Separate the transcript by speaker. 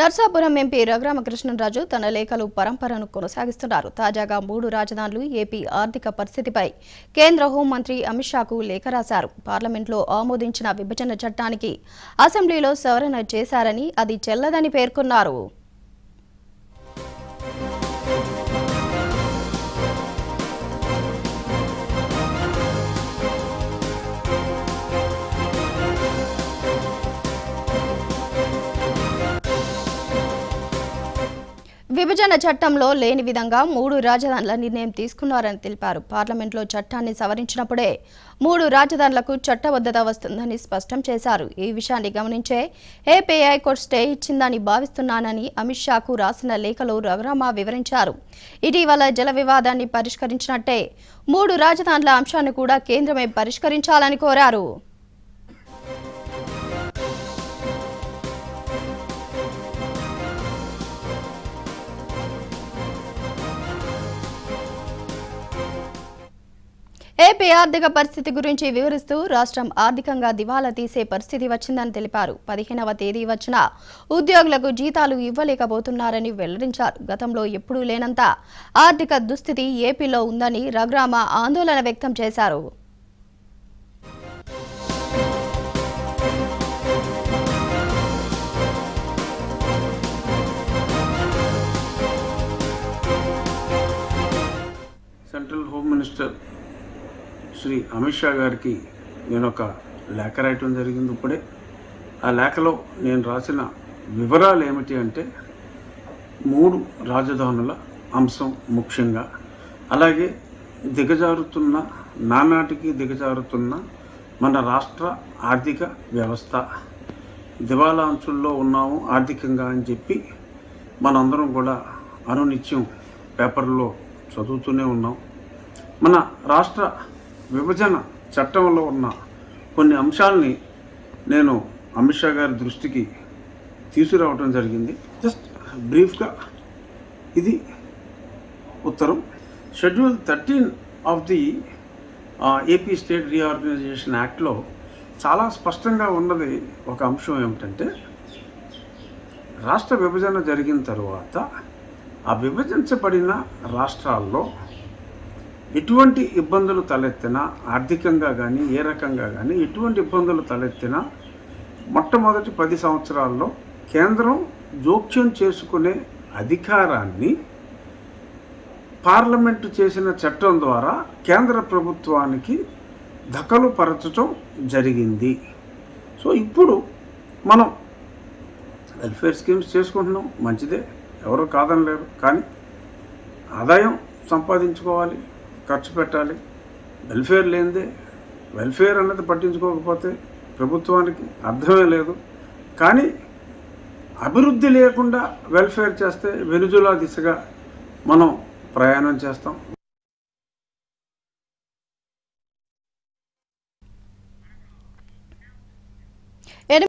Speaker 1: Narsapuram MP Raghuramakrishnaraju తన లేఖలు పరంపరను కొనసాగిస్తున్నారు. తాజాగా మూడు రాజధానులు ఏపీ ఆర్థిక పరిస్థితిపై కేంద్ర హోంమంత్రి అమిత్ షాకు లేఖ రాశారు. పార్లమెంట్లో ఆమోదించిన విభజన చట్టానికి అసెంబ్లీలో సవరణ చేశారని అది చెల్లదని పేర్కొన్నారు. విభజన చట్టంలో లేని విధంగా మూడు రాజధానుల నిర్ణయం తీసుకున్నారని తెలిపారు. పార్లమెంట్లో చట్టాన్ని సవరించినప్పుడే మూడు రాజధానులకు చట్టబద్ధత వస్తుందని స్పష్టం చేశారు. ఈ విషయాన్ని గమనించే ఏపీఐ కోర్టు స్టే ఇచ్చిందని భావిస్తున్నానని అమిత్ షాకు రాసిన లేఖలో రఘురామ వివరించారు. ఇటీవల జల వివాదాన్ని పరిష్కరించినట్టే మూడు రాజధానుల అంశాన్ని కూడా కేంద్రమే పరిష్కరించాలని కోరారు. ఏపీ ఆర్థిక పరిస్థితి గురించి వివరిస్తూ రాష్ట్రం ఆర్థికంగా దివాలా తీసే పరిస్థితి వచ్చిందని తెలిపారు. పదిహేనవ తేదీ వచ్చిన ఉద్యోగులకు జీతాలు ఇవ్వలేకపోతున్నారని వెల్లడించారు. గతంలో ఎప్పుడూ లేనంత ఆర్థిక దుస్థితి ఏపీలో ఉందని రఘురామ ఆందోళన వ్యక్తం చేశారు.
Speaker 2: Central home minister Shri Amit Shah గారికి నేను ఒక లేఖ రాయటం జరిగింది ఇప్పుడే. ఆ లేఖలో నేను రాసిన వివరాలు ఏమిటి అంటే మూడు రాజధానుల అంశం ముఖ్యంగా అలాగే దిగజారుతున్న నానాటికి దిగజారుతున్న మన రాష్ట్ర ఆర్థిక వ్యవస్థ. దివాలా అంచుల్లో ఉన్నాము ఆర్థికంగా అని చెప్పి మనందరం కూడా అనునిత్యం పేపర్లో చదువుతూనే ఉన్నాం. మన రాష్ట్ర విభజన చట్టంలో ఉన్న కొన్ని అంశాలని నేను అమిత్ షా గారి దృష్టికి తీసుకురావడం జరిగింది. జస్ట్ బ్రీఫ్గా ఇది ఉత్తరం. Schedule thirteen of the AP state reorganisation యాక్ట్లో చాలా స్పష్టంగా ఉన్నది ఒక అంశం ఏమిటంటే రాష్ట్ర విభజన జరిగిన తరువాత ఆ విభజించబడిన రాష్ట్రాల్లో ఎటువంటి ఇబ్బందులు తలెత్తినా ఆర్థికంగా కానీ ఏ రకంగా కానీ ఎటువంటి ఇబ్బందులు తలెత్తినా మొట్టమొదటి పది సంవత్సరాల్లో కేంద్రం జోక్యం చేసుకునే అధికారాన్ని పార్లమెంటు చేసిన చట్టం ద్వారా కేంద్ర ప్రభుత్వానికి దఖలు పరచటం జరిగింది. సో ఇప్పుడు మనం వెల్ఫేర్ స్కీమ్స్ చేసుకుంటున్నాం. మంచిదే. ఎవరు కాదనలేరు. కానీ ఆదాయం సంపాదించుకోవాలి. ఖర్చు పెట్టాలి. వెల్ఫేర్ లేనిదే వెల్ఫేర్ అన్నది పట్టించుకోకపోతే ప్రభుత్వానికి అర్థమే లేదు. కానీ అభివృద్ధి లేకుండా వెల్ఫేర్ చేస్తే వెనుజులా దిశగా మనం ప్రయాణం చేస్తాం.